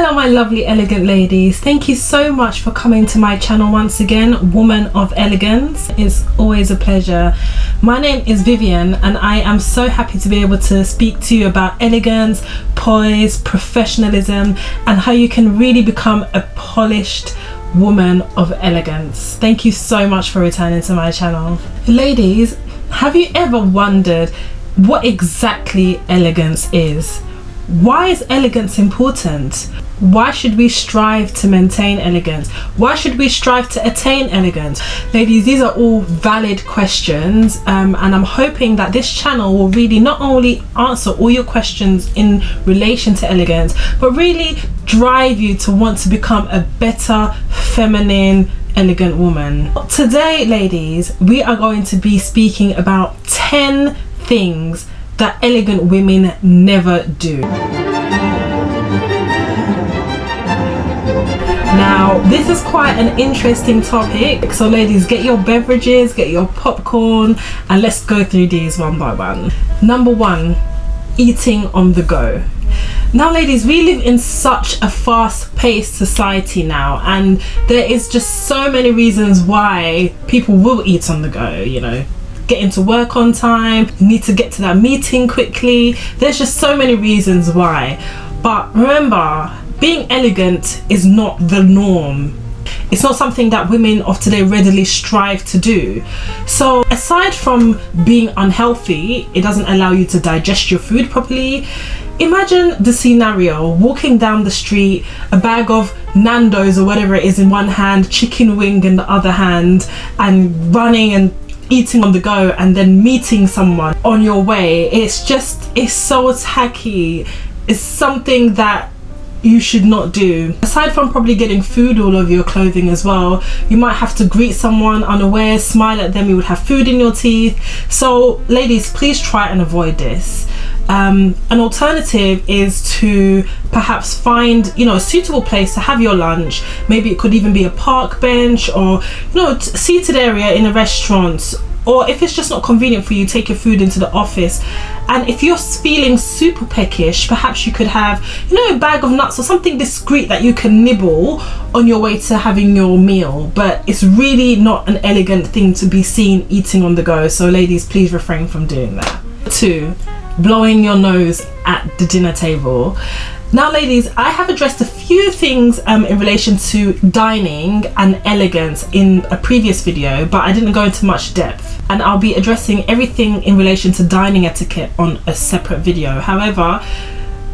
Hello my lovely elegant ladies, thank you so much for coming to my channel once again, Woman of Elegance. It's always a pleasure. My name is Vivienne and I am so happy to be able to speak to you about elegance, poise, professionalism and how you can really become a polished woman of elegance. Thank you so much for returning to my channel. Ladies, have you ever wondered what exactly elegance is? Why is elegance important? Why should we strive to maintain elegance? Why should we strive to attain elegance? Ladies, these are all valid questions, um, and I'm hoping that this channel will really not only answer all your questions in relation to elegance, but really drive you to want to become a better feminine elegant woman. Today, ladies, we are going to be speaking about 10 things that elegant women never do. Now, this is quite an interesting topic. So, ladies, get your beverages, get your popcorn, and let's go through these one by one. Number one, eating on the go. Now, ladies, we live in such a fast paced society now, and there is just so many reasons why people will eat on the go, you know, get to work on time, need to get to that meeting quickly. There's just so many reasons why. But remember, being elegant is not the norm. It's not something that women of today readily strive to do. So, aside from being unhealthy, it doesn't allow you to digest your food properly. Imagine the scenario walking down the street, a bag of Nando's or whatever it is in one hand, chicken wing in the other hand, and running and eating on the go and then meeting someone on your way it's just it's so tacky it's something that you should not do. Aside from probably getting food all over your clothing as well, you might have to greet someone unaware, smile at them, you would have food in your teeth. So ladies, please try and avoid this. Um, an alternative is to perhaps find you know a suitable place to have your lunch. Maybe it could even be a park bench or you know seated area in a restaurant. Or if it's just not convenient for you take your food into the office. And if you're feeling super peckish perhaps you could have you know a bag of nuts or something discreet that you can nibble on your way to having your meal. But it's really not an elegant thing to be seen eating on the go. So ladies please refrain from doing that. Two blowing your nose at the dinner table now ladies, I have addressed a few things um, in relation to dining and elegance in a previous video, but I didn't go into much depth. And I'll be addressing everything in relation to dining etiquette on a separate video. However,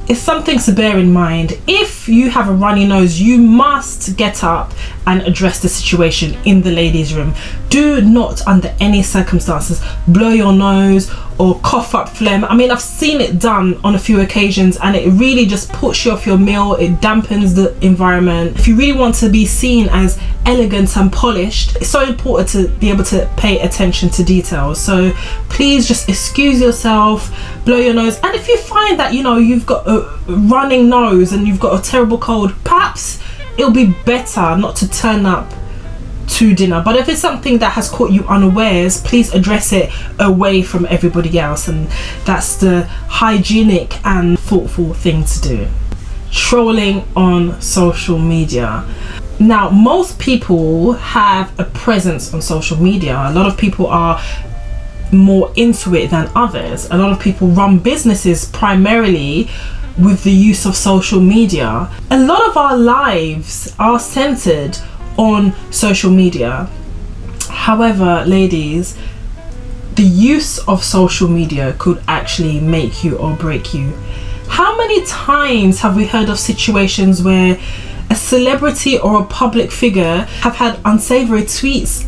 it's something to bear in mind. If you have a runny nose, you must get up and address the situation in the ladies' room. Do not, under any circumstances, blow your nose or cough up phlegm. I mean, I've seen it done on a few occasions and it really just puts you off your meal. It dampens the environment. If you really want to be seen as elegant and polished, it's so important to be able to pay attention to details. So please just excuse yourself, blow your nose. And if you find that, you know, you've got a running nose and you've got a terrible cold, perhaps it'll be better not to turn up to dinner. But if it's something that has caught you unawares please address it away from everybody else. And that's the hygienic and thoughtful thing to do. Trolling on social media. Now most people have a presence on social media. A lot of people are more into it than others. A lot of people run businesses primarily with the use of social media a lot of our lives are centered on social media. However, ladies, the use of social media could actually make you or break you. How many times have we heard of situations where a celebrity or a public figure have had unsavory tweets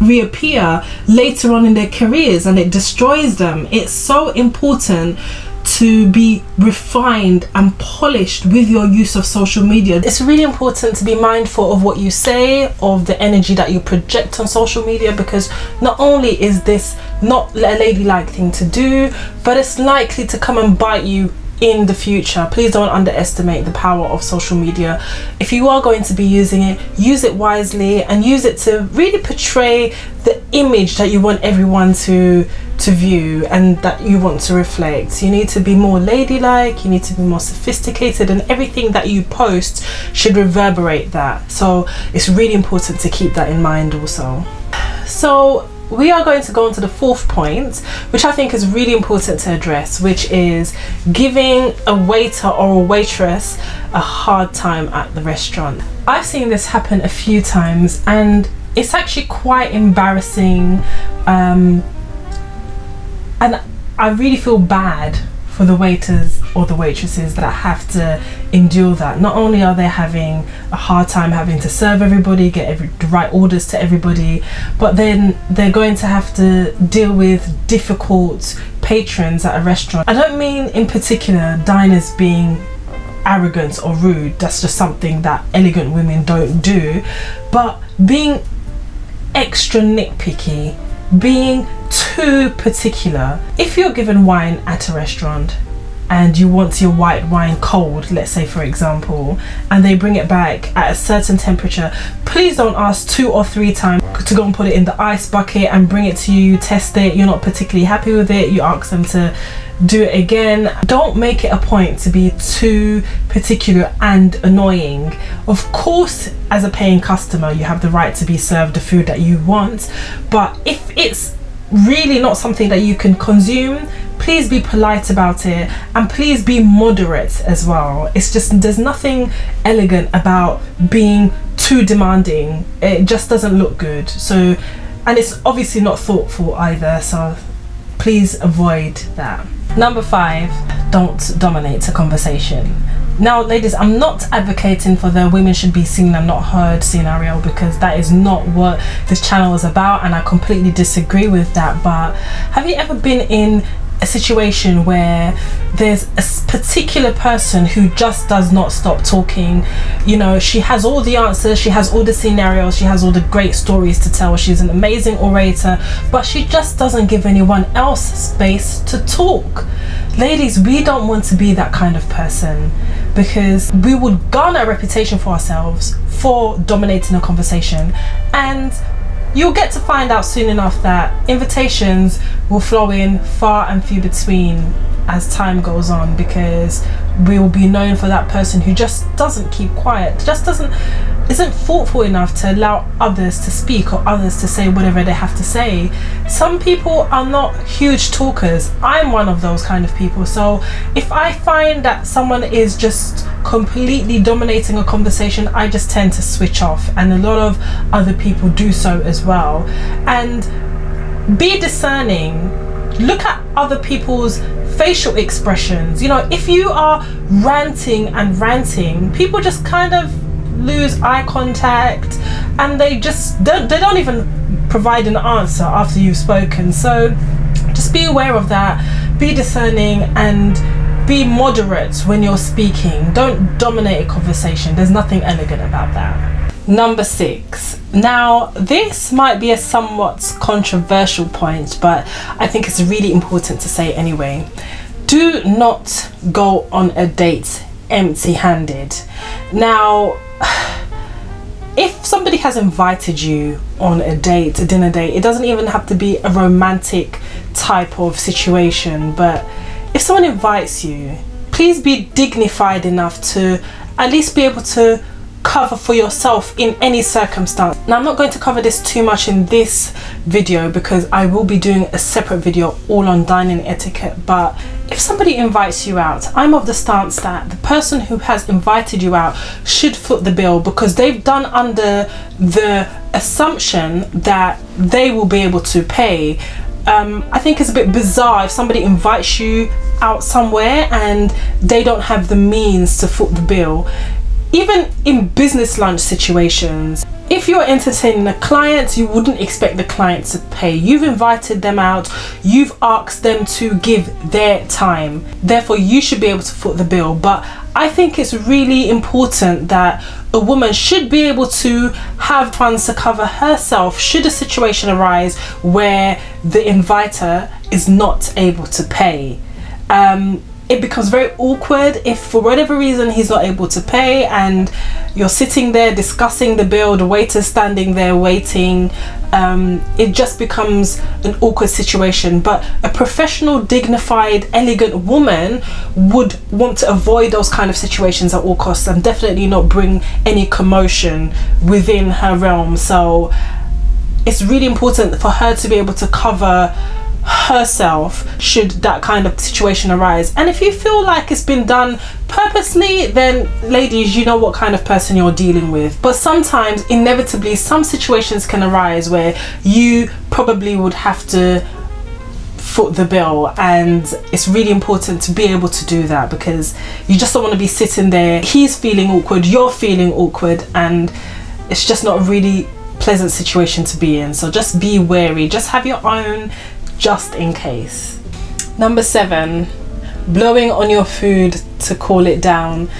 reappear later on in their careers and it destroys them? It's so important to be refined and polished with your use of social media. It's really important to be mindful of what you say, of the energy that you project on social media, because not only is this not a ladylike thing to do, but it's likely to come and bite you in the future. Please don't underestimate the power of social media. If you are going to be using it use it wisely and use it to really portray the image that you want everyone to to view and that you want to reflect. You need to be more ladylike you need to be more sophisticated and everything that you post should reverberate that. So it's really important to keep that in mind also. So we are going to go on to the fourth point, which I think is really important to address, which is giving a waiter or a waitress a hard time at the restaurant. I've seen this happen a few times and it's actually quite embarrassing um, and I really feel bad for the waiters or the waitresses that have to endure that. Not only are they having a hard time having to serve everybody, get every, the right orders to everybody, but then they're going to have to deal with difficult patrons at a restaurant. I don't mean in particular diners being arrogant or rude, that's just something that elegant women don't do, but being extra nitpicky being too particular. If you're given wine at a restaurant and you want your white wine cold, let's say for example, and they bring it back at a certain temperature, please don't ask two or three times to go and put it in the ice bucket and bring it to you, test it, you're not particularly happy with it, you ask them to do it again. Don't make it a point to be too particular and annoying. Of course, as a paying customer, you have the right to be served the food that you want, but if it's really not something that you can consume, please be polite about it and please be moderate as well. It's just, there's nothing elegant about being too demanding. It just doesn't look good. So, and it's obviously not thoughtful either. So please avoid that. Number five, don't dominate a conversation. Now, ladies, I'm not advocating for the women should be seen and not heard scenario because that is not what this channel is about, and I completely disagree with that. But have you ever been in a situation where there's a particular person who just does not stop talking? You know she has all the answers she has all the scenarios she has all the great stories to tell. She's an amazing orator but she just doesn't give anyone else space to talk. Ladies we don't want to be that kind of person because we would garner a reputation for ourselves for dominating a conversation. And You'll get to find out soon enough that invitations will flow in far and few between as time goes on because will be known for that person who just doesn't keep quiet, just doesn't isn't thoughtful enough to allow others to speak or others to say whatever they have to say. Some people are not huge talkers. I'm one of those kind of people. So if I find that someone is just completely dominating a conversation, I just tend to switch off. And a lot of other people do so as well. And be discerning. Look at other people's facial expressions. You know, if you are ranting and ranting, people just kind of lose eye contact and they just don't they don't even provide an answer after you've spoken. So just be aware of that. Be discerning and be moderate when you're speaking. Don't dominate a conversation. There's nothing elegant about that number six. Now this might be a somewhat controversial point but i think it's really important to say anyway. Do not go on a date empty handed now if somebody has invited you on a date, a dinner date, it doesn't even have to be a romantic type of situation, but if someone invites you, please be dignified enough to at least be able to cover for yourself in any circumstance. Now I'm not going to cover this too much in this video because I will be doing a separate video all on dining etiquette but if somebody invites you out I'm of the stance that the person who has invited you out should foot the bill because they've done under the assumption that they will be able to pay um, I think it's a bit bizarre if somebody invites you out somewhere and they don't have the means to foot the bill even in business lunch situations, if you're entertaining a client, you wouldn't expect the client to pay. You've invited them out, you've asked them to give their time. Therefore, you should be able to foot the bill. But I think it's really important that a woman should be able to have funds to cover herself should a situation arise where the inviter is not able to pay. Um, it becomes very awkward if for whatever reason he's not able to pay and you're sitting there discussing the bill the waiter's standing there waiting um, it just becomes an awkward situation. But a professional dignified elegant woman would want to avoid those kind of situations at all costs and definitely not bring any commotion within her realm. So it's really important for her to be able to cover herself should that kind of situation arise. And if you feel like it's been done purposely then ladies you know what kind of person you're dealing with. But sometimes inevitably some situations can arise where you probably would have to foot the bill. And it's really important to be able to do that because you just don't want to be sitting there. He's feeling awkward you're feeling awkward and it's just not a really pleasant situation to be in. So just be wary. Just have your own just in case. Number seven, blowing on your food to cool it down.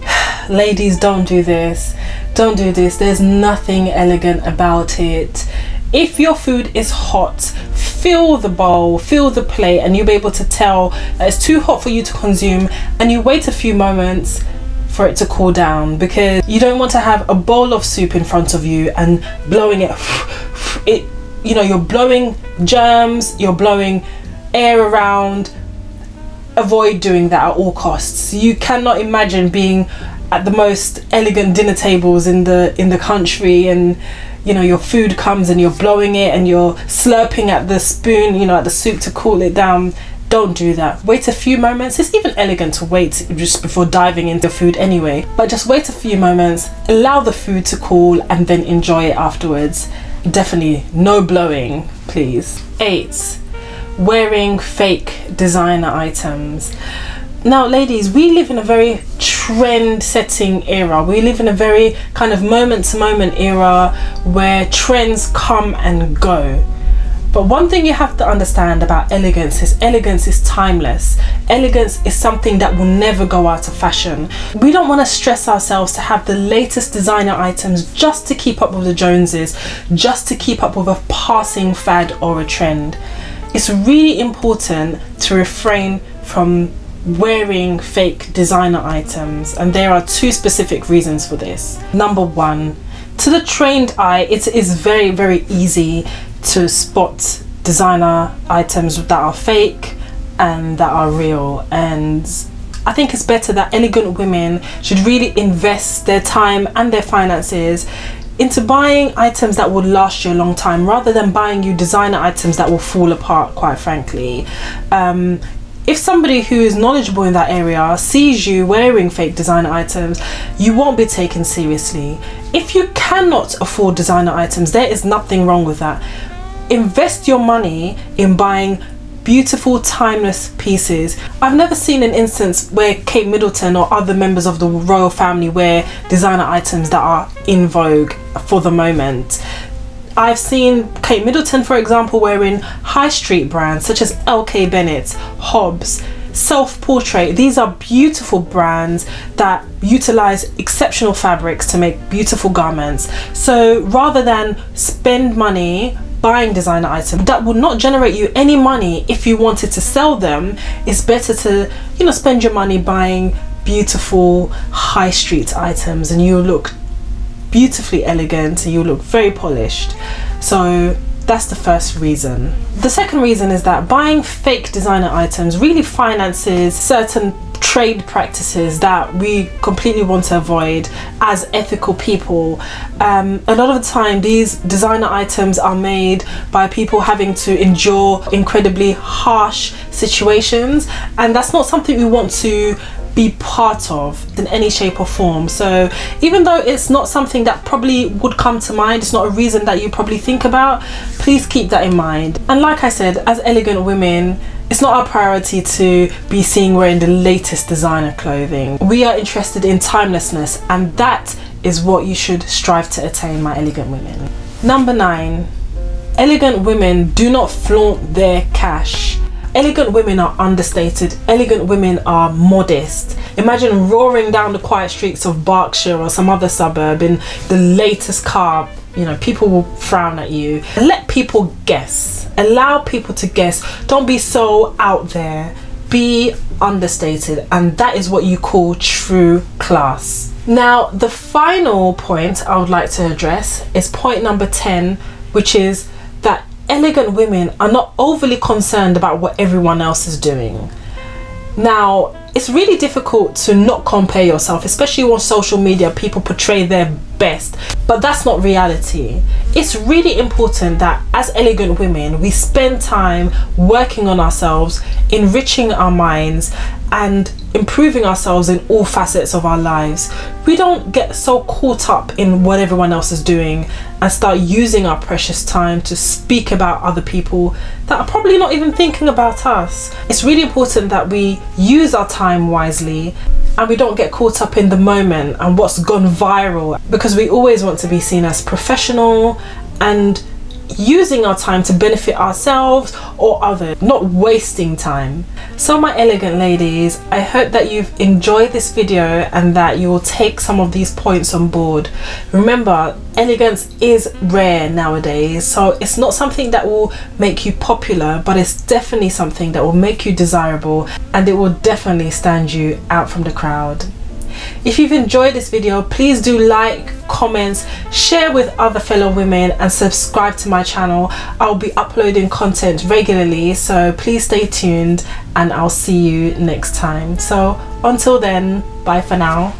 Ladies, don't do this. Don't do this. There's nothing elegant about it. If your food is hot, fill the bowl, fill the plate, and you'll be able to tell that it's too hot for you to consume, and you wait a few moments for it to cool down because you don't want to have a bowl of soup in front of you and blowing it it you know you're blowing germs you're blowing air around. Avoid doing that at all costs. You cannot imagine being at the most elegant dinner tables in the in the country and you know your food comes and you're blowing it and you're slurping at the spoon you know at the soup to cool it down. Don't do that. Wait a few moments. It's even elegant to wait just before diving into food anyway. But just wait a few moments allow the food to cool and then enjoy it afterwards definitely no blowing please. Eight wearing fake designer items. Now ladies we live in a very trend setting era. We live in a very kind of moment to moment era where trends come and go but one thing you have to understand about elegance is elegance is timeless. Elegance is something that will never go out of fashion. We don't want to stress ourselves to have the latest designer items just to keep up with the Joneses, just to keep up with a passing fad or a trend. It's really important to refrain from wearing fake designer items and there are two specific reasons for this. Number one, to the trained eye it is very very easy to spot designer items that are fake and that are real. And I think it's better that elegant women should really invest their time and their finances into buying items that will last you a long time rather than buying you designer items that will fall apart quite frankly. Um, if somebody who is knowledgeable in that area sees you wearing fake designer items, you won't be taken seriously. If you cannot afford designer items, there is nothing wrong with that invest your money in buying beautiful timeless pieces. I've never seen an instance where Kate Middleton or other members of the royal family wear designer items that are in vogue for the moment. I've seen Kate Middleton for example wearing high street brands such as LK Bennett, Hobbs, Self Portrait. These are beautiful brands that utilize exceptional fabrics to make beautiful garments. So rather than spend money buying designer items that would not generate you any money if you wanted to sell them. It's better to you know spend your money buying beautiful high street items and you look beautifully elegant and you look very polished. So that's the first reason. The second reason is that buying fake designer items really finances certain trade practices that we completely want to avoid as ethical people. Um, a lot of the time, these designer items are made by people having to endure incredibly harsh situations, and that's not something we want to be part of in any shape or form. So even though it's not something that probably would come to mind, it's not a reason that you probably think about, please keep that in mind. And like I said, as elegant women, it's not our priority to be seen wearing the latest designer clothing. We are interested in timelessness and that is what you should strive to attain, my elegant women. Number nine, elegant women do not flaunt their cash. Elegant women are understated. Elegant women are modest. Imagine roaring down the quiet streets of Berkshire or some other suburb in the latest car. You know, people will frown at you. Let people guess. Allow people to guess. Don't be so out there be understated, and that is what you call true class. Now, the final point I would like to address is point number 10, which is that elegant women are not overly concerned about what everyone else is doing. Now, it's really difficult to not compare yourself, especially on social media. People portray their best, but that's not reality. It's really important that as elegant women, we spend time working on ourselves, enriching our minds, and improving ourselves in all facets of our lives. We don't get so caught up in what everyone else is doing and start using our precious time to speak about other people that are probably not even thinking about us. It's really important that we use our time wisely and we don't get caught up in the moment and what's gone viral because we always want to be seen as professional and using our time to benefit ourselves or others, not wasting time. So my elegant ladies, I hope that you've enjoyed this video and that you will take some of these points on board. Remember, elegance is rare nowadays, so it's not something that will make you popular, but it's definitely something that will make you desirable and it will definitely stand you out from the crowd. If you've enjoyed this video, please do like, comment, share with other fellow women and subscribe to my channel. I'll be uploading content regularly, so please stay tuned and I'll see you next time. So until then, bye for now.